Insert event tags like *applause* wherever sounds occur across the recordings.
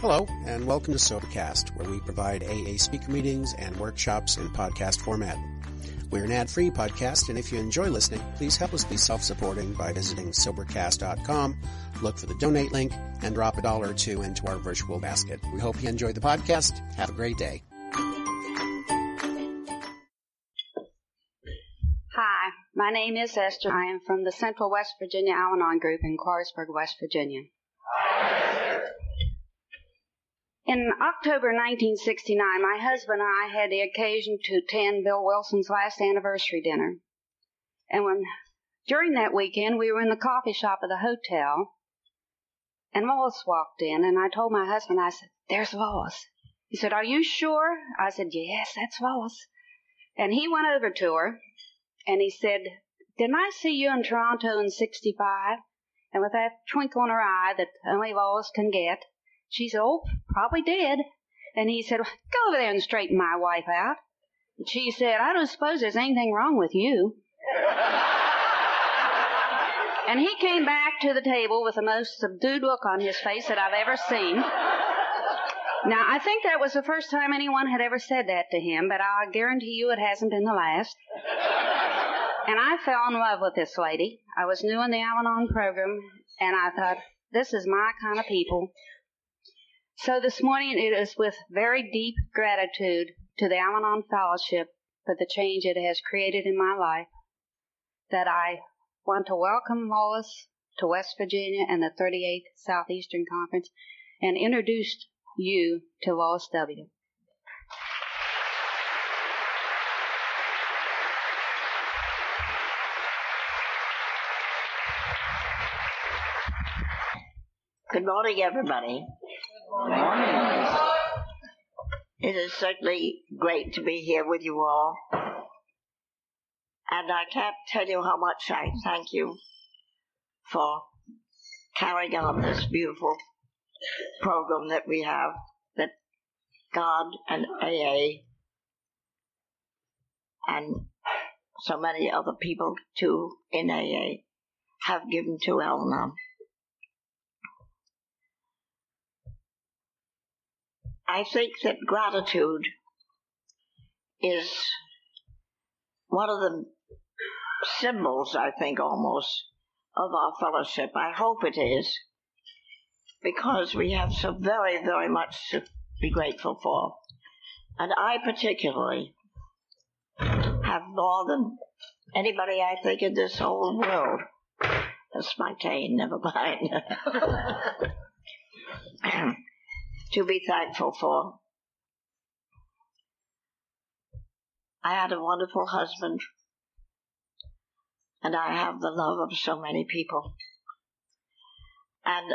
Hello, and welcome to Sobercast, where we provide AA speaker meetings and workshops in podcast format. We're an ad-free podcast, and if you enjoy listening, please help us be self-supporting by visiting Sobercast.com, look for the donate link, and drop a dollar or two into our virtual basket. We hope you enjoy the podcast. Have a great day. Hi, my name is Esther. I am from the Central West Virginia Al-Anon group in Clarksburg, West Virginia. In October 1969, my husband and I had the occasion to attend Bill Wilson's last anniversary dinner. And when, during that weekend, we were in the coffee shop of the hotel, and Lois walked in, and I told my husband, I said, there's Lois. He said, are you sure? I said, yes, that's Lois. And he went over to her, and he said, didn't I see you in Toronto in 65? And with that twinkle in her eye that only Lois can get, she said, Oh, probably did. And he said, Go over there and straighten my wife out. And she said, I don't suppose there's anything wrong with you. *laughs* and he came back to the table with the most subdued look on his face that I've ever seen. Now, I think that was the first time anyone had ever said that to him, but I guarantee you it hasn't been the last. and I fell in love with this lady. I was new in the Al Anon program, and I thought, this is my kind of people. So this morning it is with very deep gratitude to the Al Anon Fellowship for the change it has created in my life that I want to welcome Lois to West Virginia and the 38th Southeastern Conference and introduce you to Lois W. Good morning, everybody. It is certainly great to be here with you all. And I can't tell you how much I thank you for carrying on this beautiful program that we have, that God and AA and so many other people too in AA have given to Al. I think that gratitude is one of the symbols, I think, almost of our fellowship. I hope it is, because we have so very, very much to be grateful for. And I particularly have more than anybody I think in this whole world. That's my cane, never mind. *laughs* *clears throat* to be thankful for. I had a wonderful husband, and I have the love of so many people. And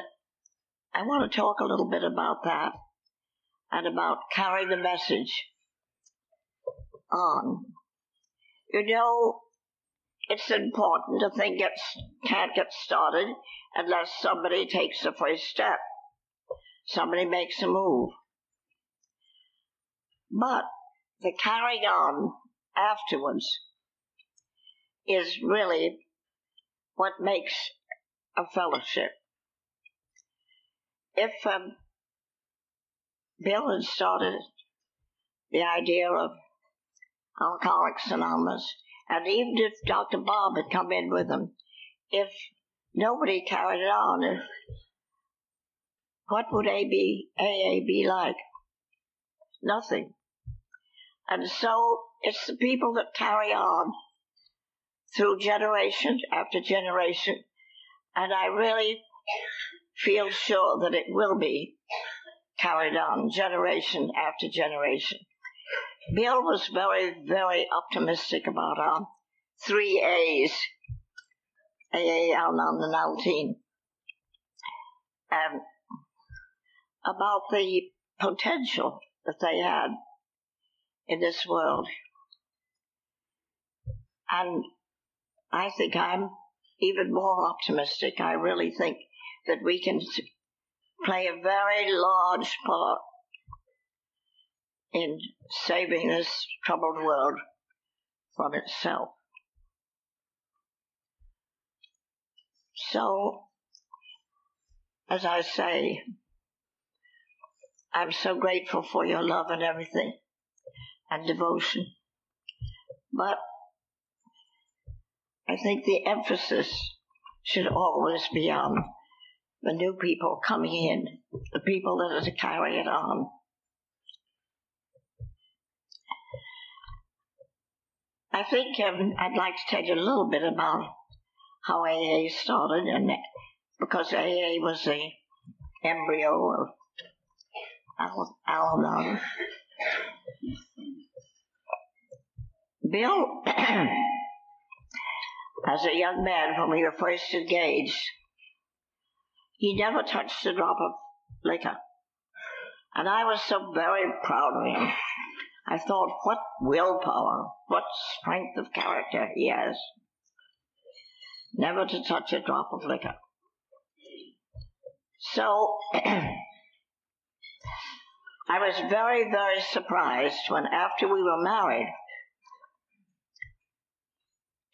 I want to talk a little bit about that and about carrying the message on. You know, it's important. A thing gets, can't get started unless somebody takes the first step somebody makes a move. But the carrying on afterwards is really what makes a fellowship. If um, Bill had started the idea of Alcoholics Anonymous, and even if Dr. Bob had come in with him, if nobody carried it on, if what would AB, AA be like? Nothing. And so it's the people that carry on through generation after generation. And I really feel sure that it will be carried on generation after generation. Bill was very, very optimistic about our three A's, AA, Al-Anon, and Alateen. Um, about the potential that they had in this world. And I think I'm even more optimistic. I really think that we can play a very large part in saving this troubled world from itself. So, as I say, I'm so grateful for your love and everything and devotion. But I think the emphasis should always be on the new people coming in, the people that are to carry it on. I think um, I'd like to tell you a little bit about how AA started, and because AA was the embryo of Al Anon. Bill, *clears throat* as a young man when we were first engaged, he never touched a drop of liquor. And I was so very proud of him. I thought, what willpower, what strength of character he has. Never to touch a drop of liquor. So, *clears throat* I was very, very surprised when after we were married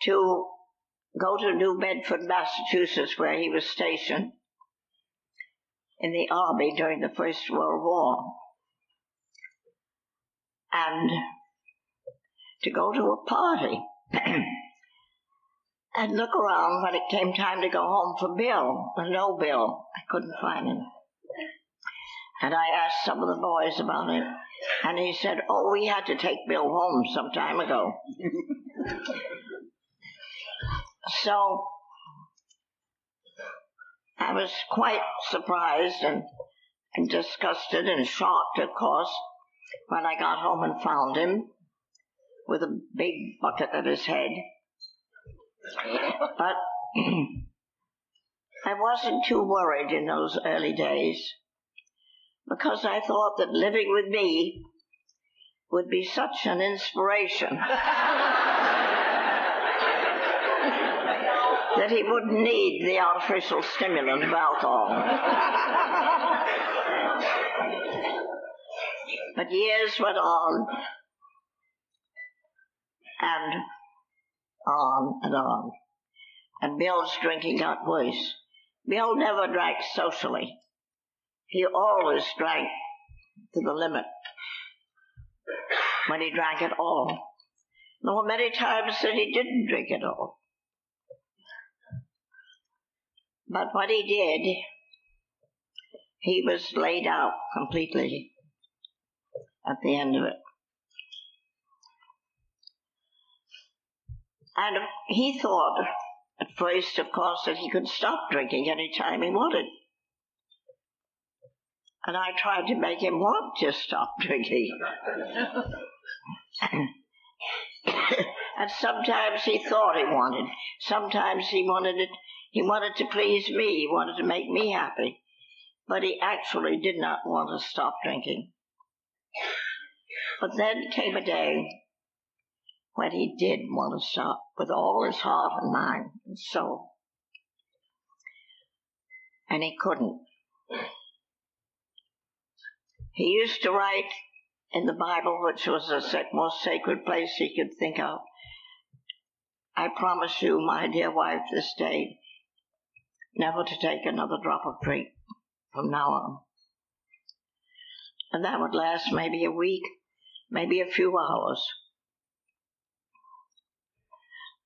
to go to New Bedford, Massachusetts, where he was stationed in the army during the First World War. And to go to a party *clears throat* and look around when it came time to go home for Bill, but no Bill. I couldn't find him. And I asked some of the boys about it, and he said, Oh, we had to take Bill home some time ago. *laughs* so I was quite surprised and, and disgusted and shocked, of course, when I got home and found him with a big bucket at his head. But *clears throat* I wasn't too worried in those early days because I thought that living with me would be such an inspiration. *laughs* that he wouldn't need the artificial stimulant of alcohol. but years went on, and on and on. And Bill's drinking got worse. Bill never drank socially. He always drank to the limit when he drank at all. There were many times that he didn't drink at all. But what he did, he was laid out completely at the end of it. And he thought at first, of course, that he could stop drinking any time he wanted. And I tried to make him want to stop drinking. and sometimes he thought he wanted. Sometimes he wanted it he wanted to please me. He wanted to make me happy. But he actually did not want to stop drinking. But then came a day when he did want to stop with all his heart and mind and soul. And he couldn't. He used to write in the Bible, which was the most sacred place he could think of. I promise you, my dear wife, this day, never to take another drop of drink from now on. And that would last maybe a week, maybe a few hours.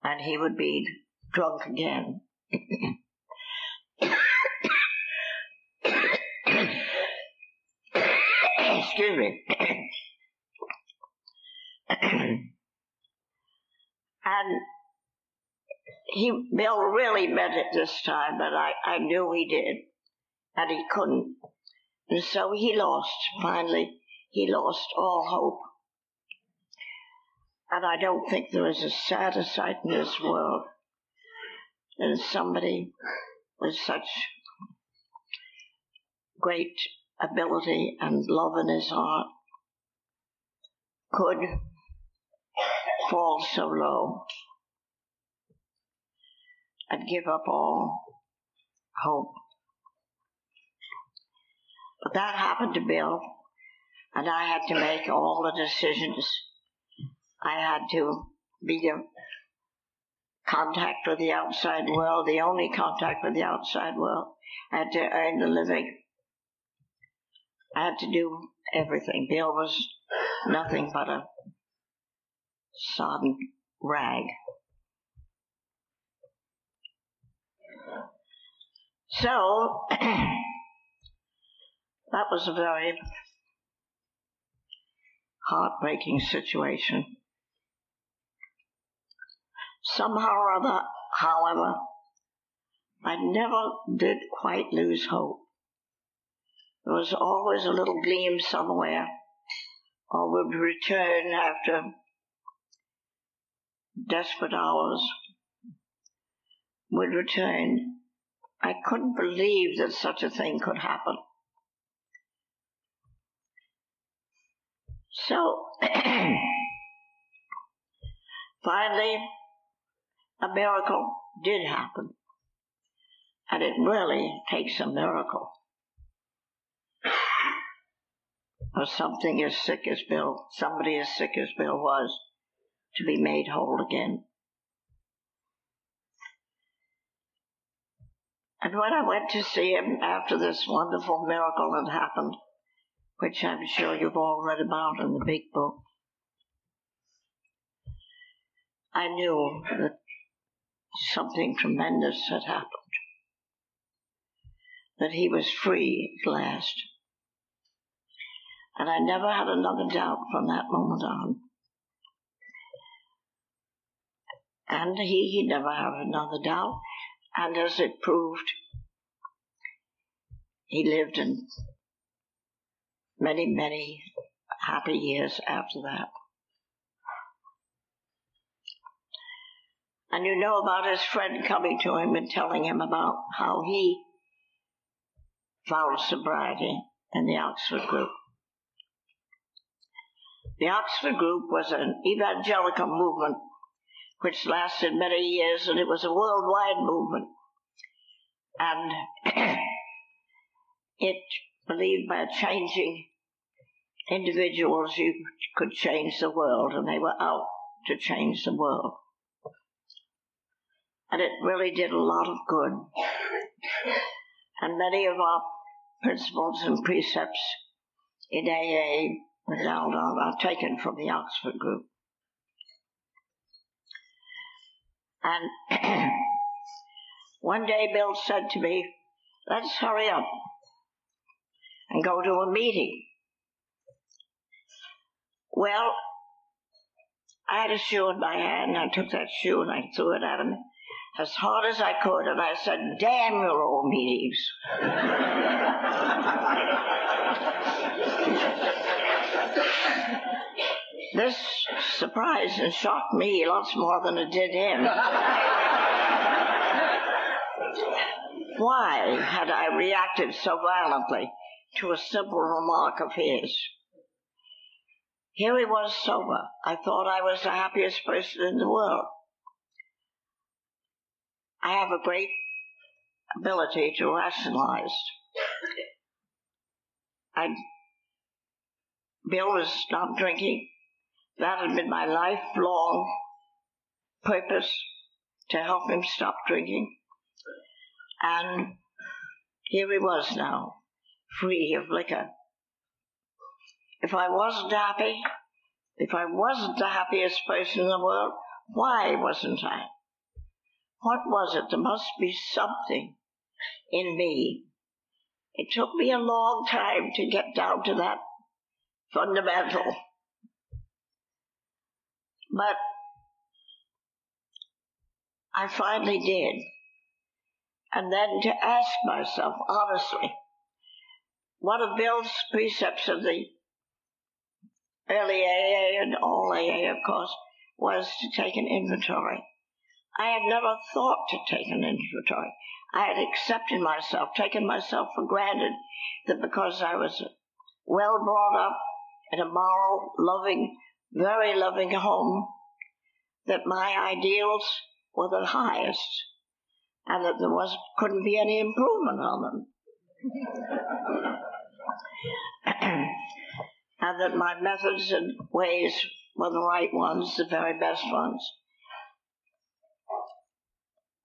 And he would be drunk again. *clears throat* Excuse me. *clears throat* and he Bill really meant it this time, but I, I knew he did. And he couldn't. And so he lost, finally, he lost all hope. And I don't think there is a sadder sight in this world than somebody with such great ability and love in his heart could fall so low and give up all hope. But that happened to Bill, and I had to make all the decisions. I had to be in contact with the outside world, the only contact with the outside world. I had to earn the living. I had to do everything. Bill was nothing but a sodden rag. So, *clears throat* that was a very heartbreaking situation. Somehow or other, however, I never did quite lose hope. There was always a little gleam somewhere, or would return after desperate hours, would return. I couldn't believe that such a thing could happen. So, *clears throat* finally, a miracle did happen. And it really takes a miracle for something as sick as Bill, somebody as sick as Bill was, to be made whole again. And when I went to see him after this wonderful miracle had happened, which I'm sure you've all read about in the big book, I knew that something tremendous had happened. That he was free at last. And I never had another doubt from that moment on. And he, he never had another doubt. And as it proved, he lived in many, many happy years after that. And you know about his friend coming to him and telling him about how he found sobriety in the Oxford group. The Oxford group was an evangelical movement which lasted many years and it was a worldwide movement. And *clears throat* it believed by changing individuals you could change the world and they were out to change the world and it really did a lot of good. And many of our principles and precepts in AA without are taken from the Oxford group. And *clears throat* one day Bill said to me, let's hurry up and go to a meeting. Well, I had a shoe in my hand. And I took that shoe and I threw it at him as hard as I could, and I said, Damn your old meetings. *laughs* *laughs* this surprised and shocked me lots more than it did him. *laughs* Why had I reacted so violently to a simple remark of his? Here he was sober. I thought I was the happiest person in the world. I have a great ability to rationalize. I, Bill was not drinking. That had been my lifelong purpose to help him stop drinking. And here he was now, free of liquor. If I wasn't happy, if I wasn't the happiest person in the world, why wasn't I? What was it? There must be something in me. It took me a long time to get down to that fundamental. But I finally did. And then to ask myself honestly, one of Bill's precepts of the early AA and all AA, of course, was to take an inventory. I had never thought to take an inventory. I had accepted myself, taken myself for granted that because I was well brought up in a moral, loving, very loving home, that my ideals were the highest and that there was couldn't be any improvement on them. *clears throat* and that my methods and ways were the right ones, the very best ones.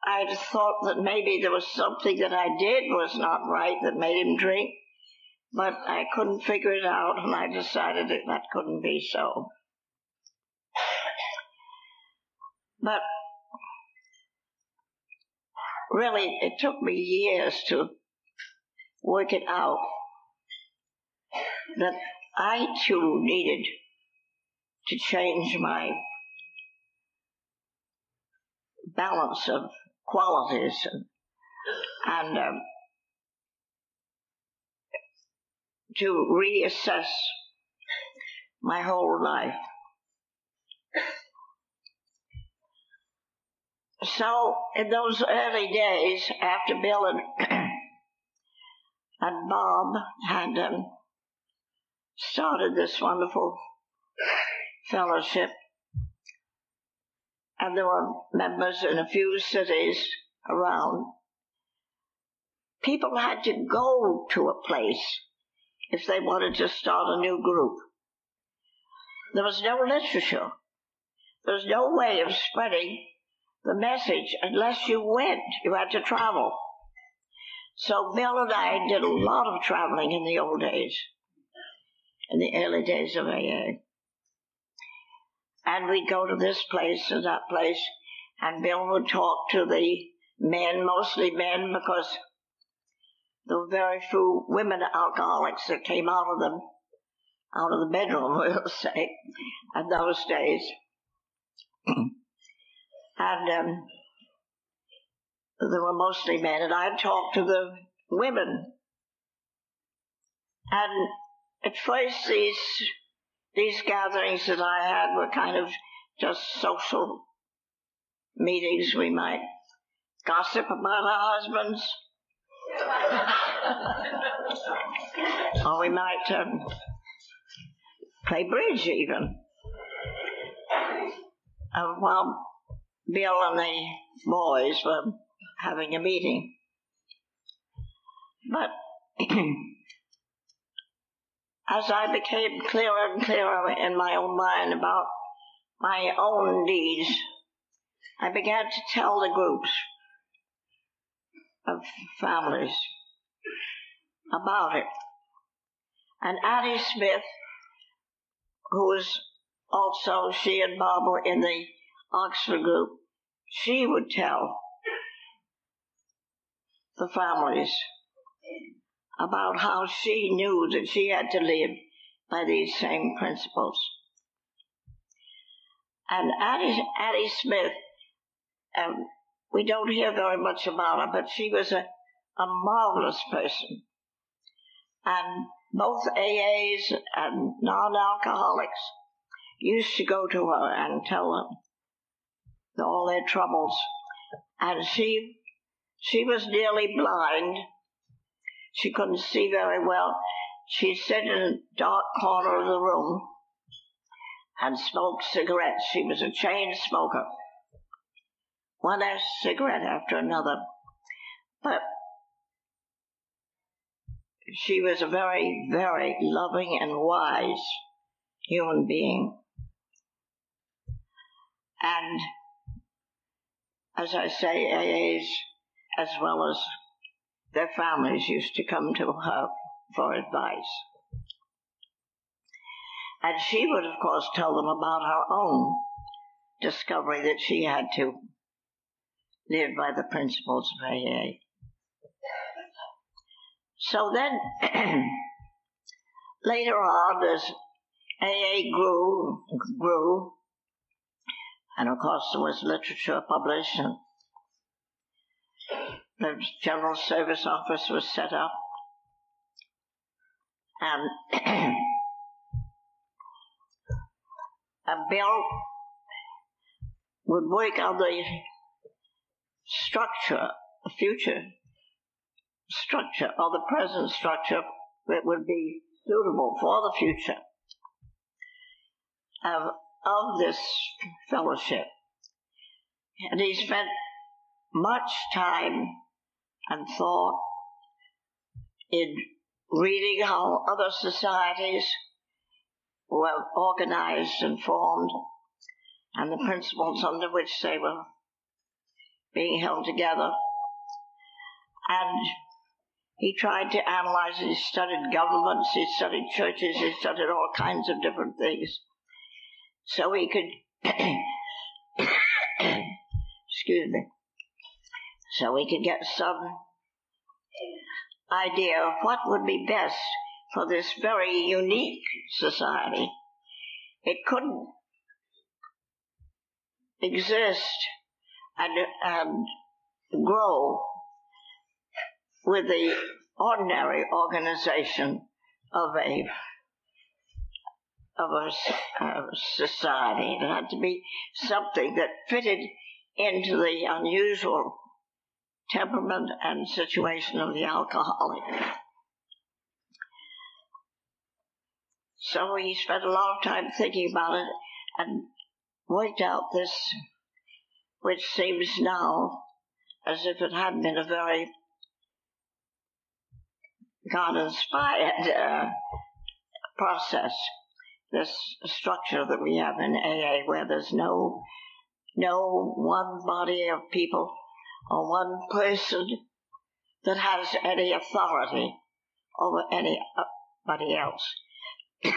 I'd thought that maybe there was something that I did was not right that made him drink. But I couldn't figure it out, and I decided that that couldn't be so. But really, it took me years to work it out that I too needed to change my balance of qualities and, and um, to reassess my whole life. So, in those early days, after Bill and, *clears throat* and Bob had um, started this wonderful fellowship, and there were members in a few cities around, people had to go to a place if they wanted to start a new group. There was no literature. There was no way of spreading the message unless you went. You had to travel. So Bill and I did a lot of traveling in the old days, in the early days of AA. And we'd go to this place and that place, and Bill would talk to the men, mostly men, because were very few women alcoholics that came out of them, out of the bedroom, *laughs* we'll say, in those days. *clears throat* and um, they were mostly men, and I'd talk to the women. And at first, these these gatherings that I had were kind of just social meetings. We might gossip about our husbands, or we might um, play bridge even. Uh, while Bill and the boys were having a meeting. But *clears throat* as I became clearer and clearer in my own mind about my own needs, I began to tell the groups of families about it. And Addie Smith, who was also, she and Bob were in the Oxford group, she would tell the families about how she knew that she had to live by these same principles. And Addie, Addie Smith, um, we don't hear very much about her, but she was a, a marvelous person. And both AAs and non-alcoholics used to go to her and tell her all their troubles. And she, she was nearly blind. She couldn't see very well. She'd sit in a dark corner of the room and smoked cigarettes. She was a chain smoker one cigarette after another. But she was a very, very loving and wise human being. And as I say, AAs as well as their families used to come to her for advice. And she would, of course, tell them about her own discovery that she had to live by the principles of AA. So then, *clears throat* later on, as AA grew, grew, and of course there was literature published, and the General Service Office was set up, and *clears throat* a bill would work on the structure, a future structure, or the present structure that would be suitable for the future of, of this fellowship. And he spent much time and thought in reading how other societies were organized and formed and the principles under which they were being held together. And he tried to analyze it. He studied governments, he studied churches, he studied all kinds of different things. So he could, *coughs* excuse me, so we could get some idea of what would be best for this very unique society. It couldn't exist and, and grow with the ordinary organization of a of a, a society. It had to be something that fitted into the unusual temperament and situation of the alcoholic. So he spent a lot of time thinking about it and worked out this, which seems now as if it had been a very God inspired uh, process. This structure that we have in AA, where there's no no one body of people or one person that has any authority over anybody else. *coughs* the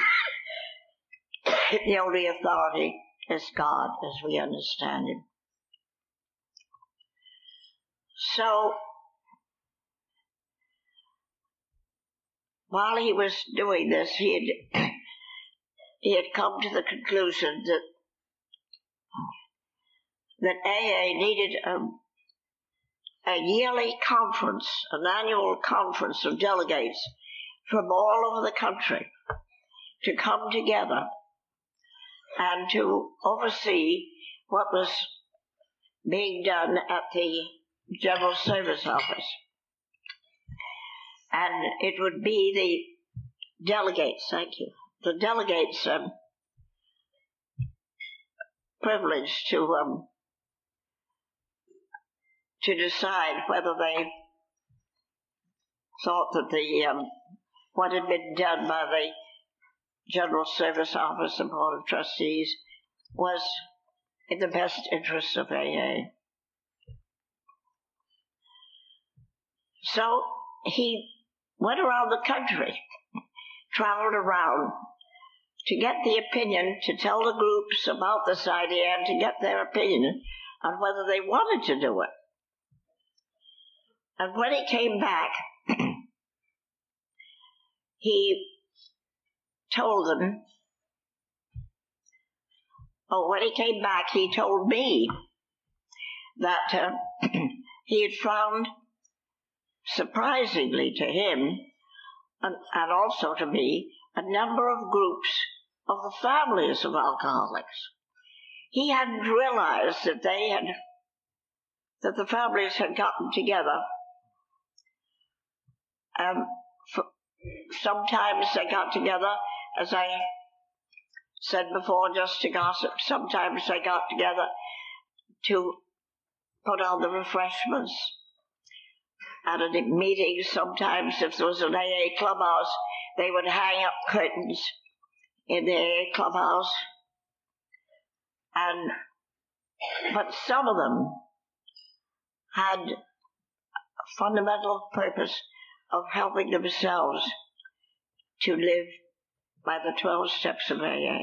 only authority is God as we understand Him. So, while he was doing this, he had, *clears throat* he had come to the conclusion that that AA needed a, a yearly conference, an annual conference of delegates from all over the country to come together and to oversee what was being done at the General Service Office. And it would be the delegates, thank you, the delegates' um, privilege to um, to decide whether they thought that the um, what had been done by the General Service Office and Board of Trustees was in the best interest of AA. So he went around the country, *laughs* traveled around to get the opinion, to tell the groups about this idea and to get their opinion on whether they wanted to do it. And when he came back, *clears throat* he told them, oh, when he came back, he told me that uh, *clears throat* he had found, surprisingly to him, and, and also to me, a number of groups of the families of alcoholics. He hadn't realized that they had, that the families had gotten together. Um, sometimes they got together as I said before, just to gossip. Sometimes they got together to put on the refreshments at a meeting. Sometimes, if there was an AA clubhouse, they would hang up curtains in the AA clubhouse. And, but some of them had a fundamental purpose of helping themselves to live by the 12 steps of AA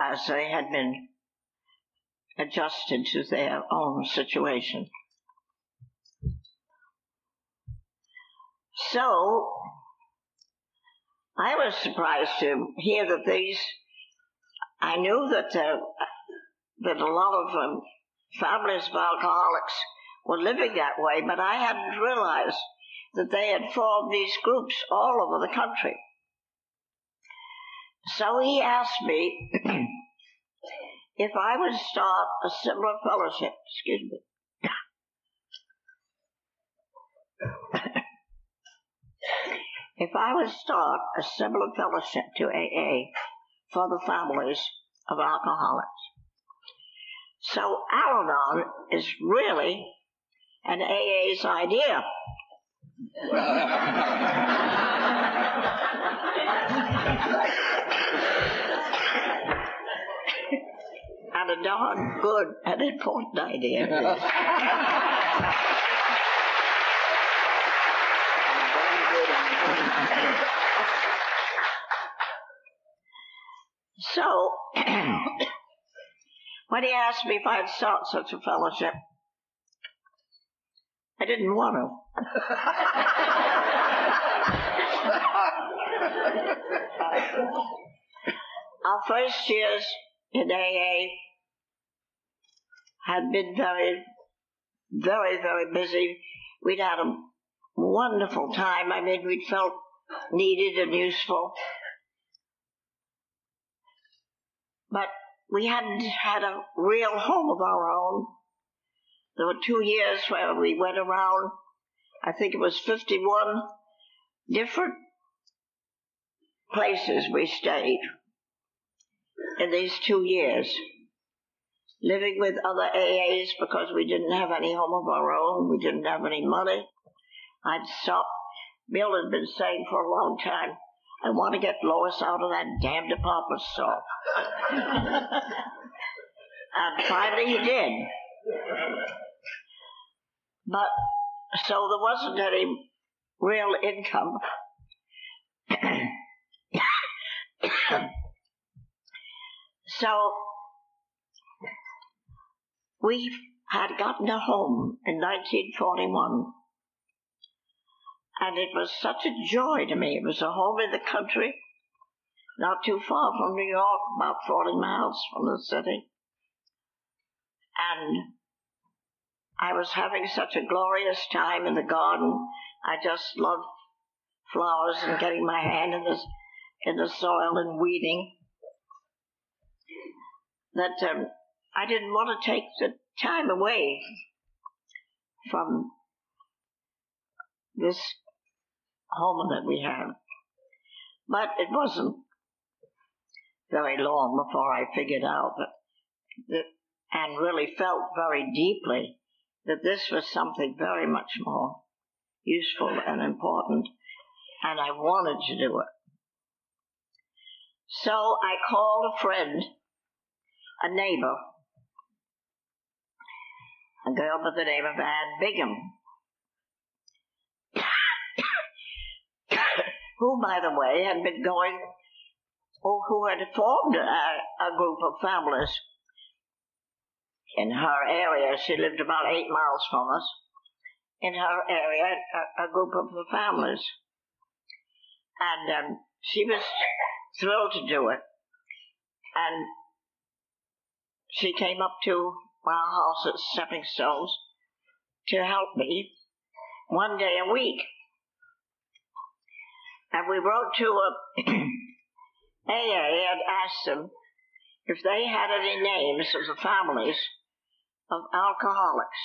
as they had been adjusted to their own situation. So, I was surprised to hear that these, I knew that, uh, that a lot of um, families of alcoholics were living that way, but I hadn't realized that they had formed these groups all over the country. So he asked me *clears throat* if I would start a similar fellowship. Excuse me. If I would start a similar fellowship to AA for the families of alcoholics. So Al Anon is really an AA's idea. *laughs* and a darn good and important idea. *laughs* so, *clears throat* when he asked me if I'd sought such a fellowship, I didn't want to. *laughs* Our first years in AA had been very, very, very busy. We'd had a wonderful time. I mean, we'd felt needed and useful. But we hadn't had a real home of our own. There were two years where we went around, I think it was 51 different places we stayed in these two years. Living with other AAs because we didn't have any home of our own, we didn't have any money. I'd stopped. Bill had been saying for a long time, I want to get Lois out of that damned department store. *laughs* and finally he did. But, so there wasn't any real income. *coughs* so, we had gotten a home in 1941 and it was such a joy to me. It was a home in the country, not too far from New York, about 40 miles from the city. And I was having such a glorious time in the garden. I just loved flowers and getting my hand in the, in the soil and weeding. That um, I didn't want to take the time away from this home that we had. But it wasn't very long before I figured out that, that and really felt very deeply that this was something very much more useful and important, and I wanted to do it. So I called a friend, a neighbor, a girl by the name of Ann Bingham, *laughs* who, by the way, had been going, or who had formed a, a group of families in her area. She lived about eight miles from us. In her area, a, a group of families. And um, she was *laughs* thrilled to do it. And she came up to my house at Stepping Stones to help me one day a week. And we wrote to a *clears throat* AA and asked them if they had any names of the families of alcoholics.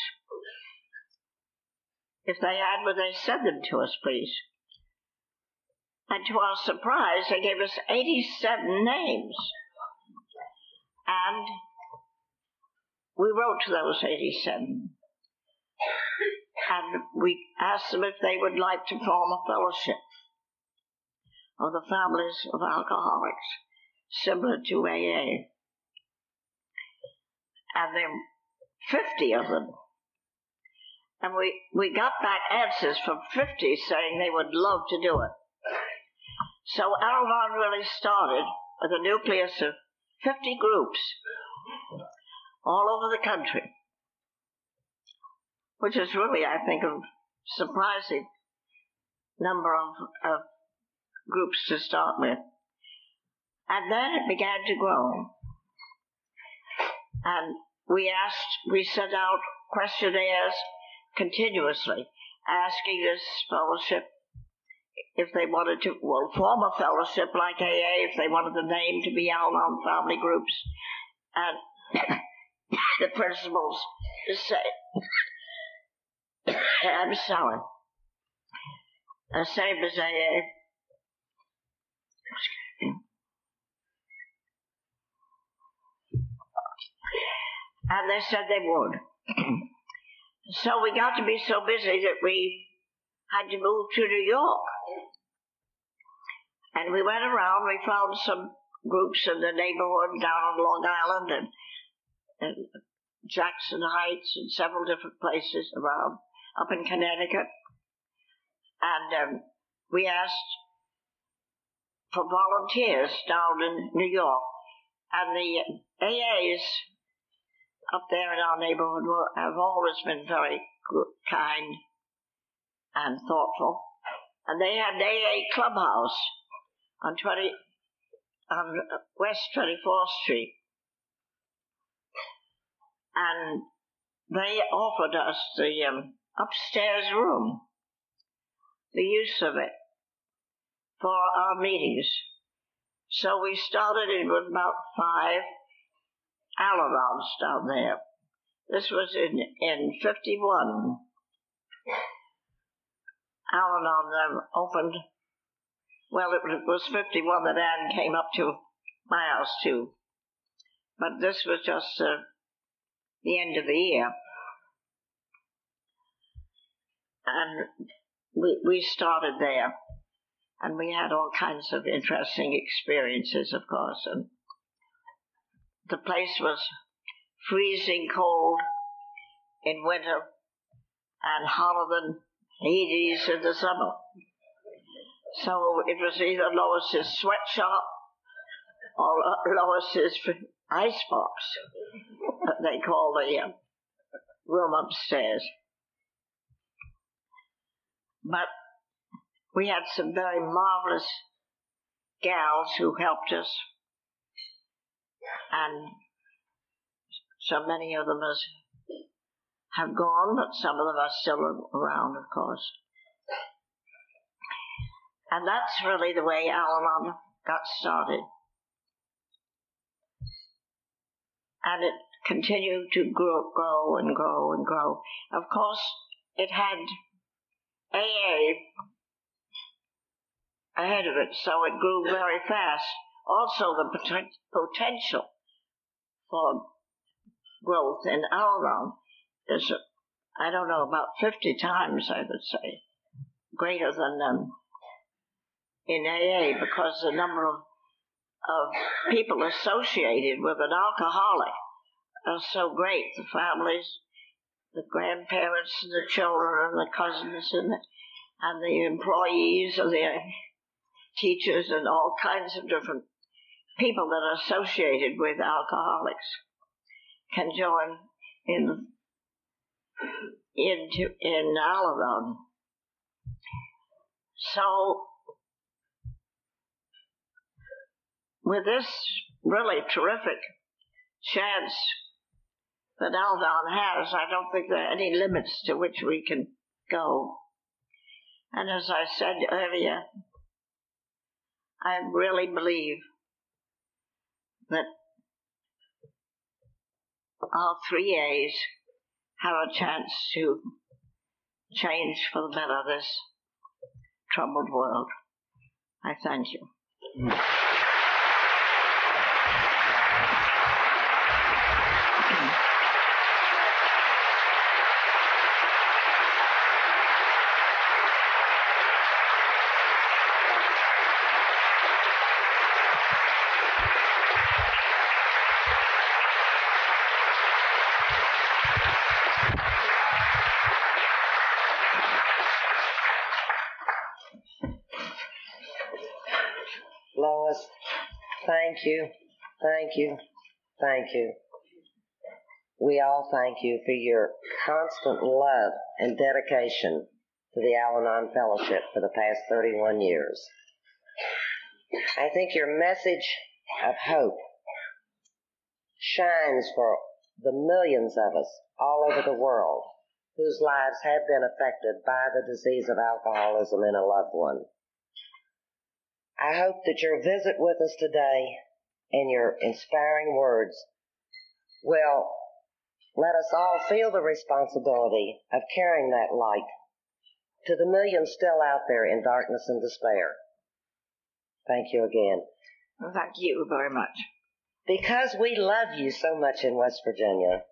If they had, would they send them to us, please? And to our surprise, they gave us 87 names. And we wrote to those 87. And we asked them if they would like to form a fellowship of the families of alcoholics, similar to AA. And there were 50 of them. And we, we got back answers from 50 saying they would love to do it. So Al-Anon really started with a nucleus of 50 groups all over the country, which is really, I think, a surprising number of, of groups to start with. And then it began to grow. And we asked, we sent out questionnaires continuously, asking this fellowship if they wanted to, well, form a fellowship like AA, if they wanted the name to be Al Anon Family Groups, and *coughs* the principals say, *coughs* I'm sorry, the same as AA, and they said they would. *clears throat* so we got to be so busy that we had to move to New York. And we went around, we found some groups in the neighborhood down on Long Island and, and Jackson Heights and several different places around, up in Connecticut. And um, we asked for volunteers down in New York, and the AAs up there in our neighborhood have always been very good, kind and thoughtful. And they had an AA clubhouse on 20, on West 24th Street. And they offered us the um, upstairs room, the use of it for our meetings. So we started in with about five Al-Anons down there. This was in, in 51. Al-Anon opened, well, it was 51 that Ann came up to my house too. But this was just uh, the end of the year. And we, we started there. And we had all kinds of interesting experiences, of course. And the place was freezing cold in winter and hotter than Hades in the summer. So it was either Lois's sweatshop or Lois's icebox, they call the uh, room upstairs. But we had some very marvelous gals who helped us, and so many of them has, have gone, but some of them are still around, of course. And that's really the way Al-Anon got started. And it continued to grow, grow and grow and grow. Of course, it had AA ahead of it, so it grew very fast. Also, the poten- potential for growth in Al-Anon is, I don't know, about 50 times, I would say, greater than um, in AA because the number of, of people associated with an alcoholic are so great. The families, the grandparents, and the children, and the cousins, and the, and the employees, and the teachers, and all kinds of different people that are associated with alcoholics can join in into in Al-Anon. So with this really terrific chance that Al-Anon has, I don't think there are any limits to which we can go. And as I said earlier, I really believe that our three A's have a chance to change for the better this troubled world. I thank you. Mm. You, thank you. We all thank you for your constant love and dedication to the Al Anon Fellowship for the past 31 years. I think your message of hope shines for the millions of us all over the world whose lives have been affected by the disease of alcoholism in a loved one. I hope that your visit with us today and your inspiring words Well, let us all feel the responsibility of carrying that light to the millions still out there in darkness and despair. Thank you again. Well, thank you very much. Because we love you so much in West Virginia,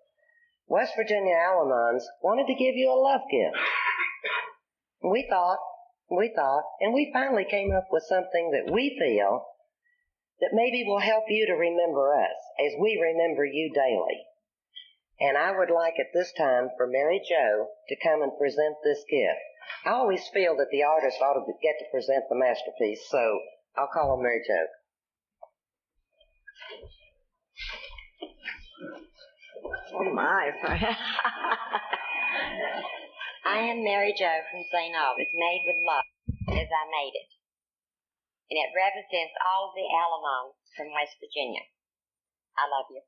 West Virginia Al-Anons wanted to give you a love gift. We thought we thought, and we finally came up with something that we feel that maybe will help you to remember us as we remember you daily. And I would like at this time for Mary Jo to come and present this gift. I always feel that the artist ought to get to present the masterpiece, so I'll call on Mary Jo. Oh my. *laughs* I am Mary Jo from St. Albans, made with love, as I made it. And it represents all the Al-Anons from West Virginia. I love you.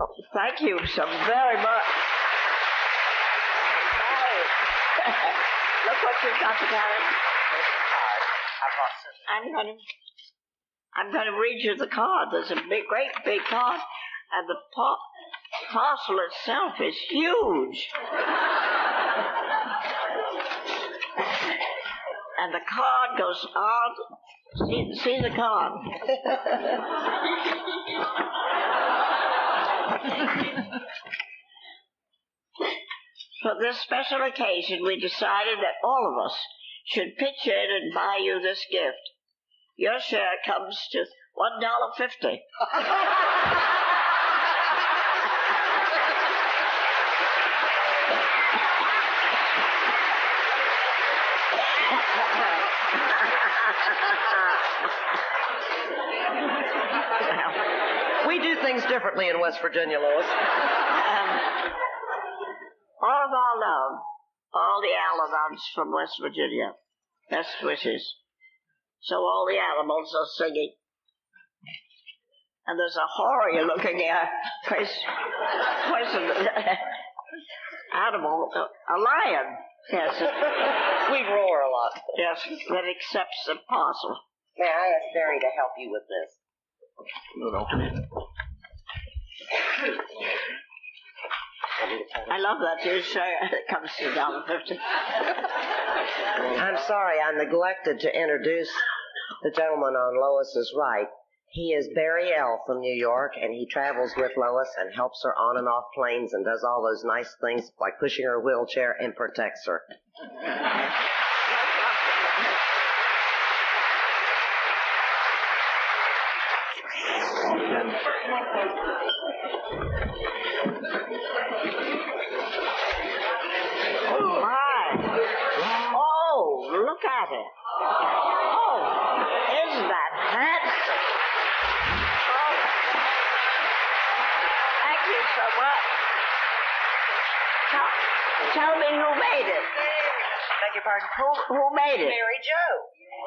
Oh, thank you so very much. Look what you've got. I'm to, I'm to read you the card. There's a big, great big card, and the pa- parcel itself is huge. And the card goes on. See, see the card. For this special occasion, we decided that all of us should pitch in and buy you this gift. Your share comes to one dollar fifty. *laughs* We do things differently in West Virginia, Lois. Um, all of our love, all the Al-Anons from West Virginia. Best wishes. So all the animals are singing. And there's a horror looking at person, animal, a lion. Yes, *laughs* We roar a lot. yes, that accepts the parcel. May I ask Barry to help you with this? No, no. I love that you say it comes to a dollar fifty. I'm sorry, I neglected to introduce the gentleman on Lois's right. He is Barry L. from New York, and he travels with Lois and helps her on and off planes and does all those nice things like pushing her wheelchair and protects her. Oh my! Oh, look at it! Oh, isn't that handsome? Oh, thank you so much. Tell, tell me who made it. Beg your pardon? Who who made it? Mary Jo.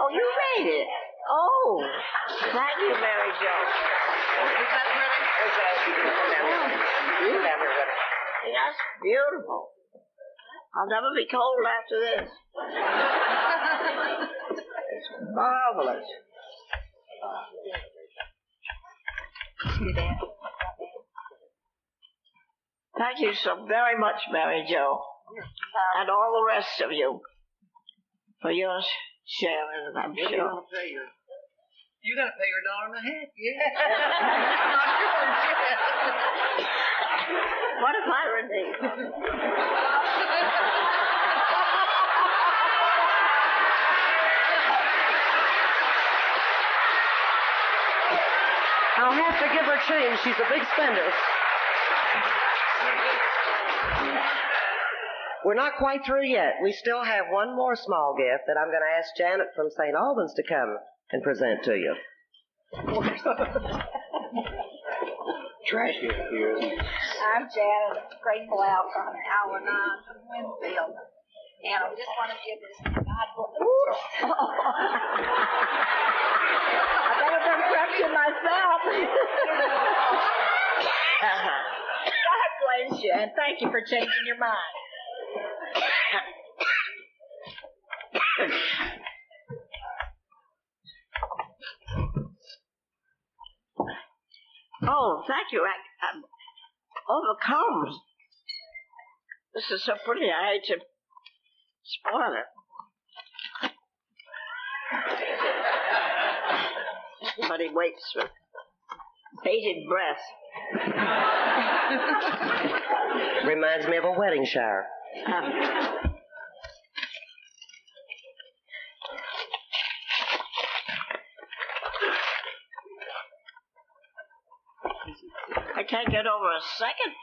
Oh, you made it. Oh, thank you, Mary Jo. That's beautiful. I'll never be cold after this. It's marvelous. Thank you so very much, Mary Jo, and all the rest of you for your sharing, I'm sure. You gotta pay your dollar and a half. Yeah. What if I? I'll have to give her change. She's a big spender. We're not quite through yet. We still have one more small gift that I'm going to ask Janet from St. Albans to come and present to you. Trash here, isn't it? I'm Janet, Grateful Out from Hour 9 from Winfield. And I just want to give this God bless. *laughs* I better been correction myself. Uh-huh. God bless you, and thank you for changing your mind. *coughs* Oh, thank you. I, I'm overcome. This is so pretty. I hate to spoil it. Somebody waits with bated breath. Reminds me of a wedding shower. Um, Get get over a second,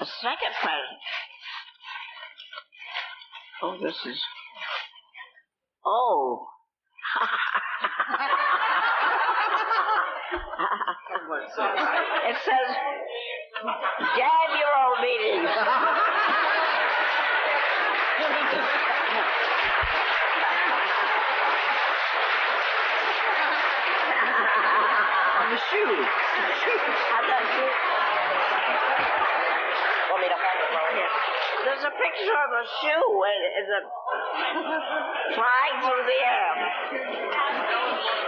a second present. Oh, this is. Oh. *laughs* it says Jab your old meetings. *laughs* the shoe. I got you. Want me to hold it right here? There's a picture of a shoe and it's a flying through the air.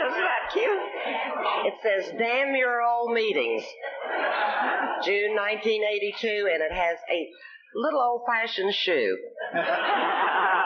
Isn't that cute? It says, damn your old meetings. June 1982, and it has a little old fashioned shoe. *laughs*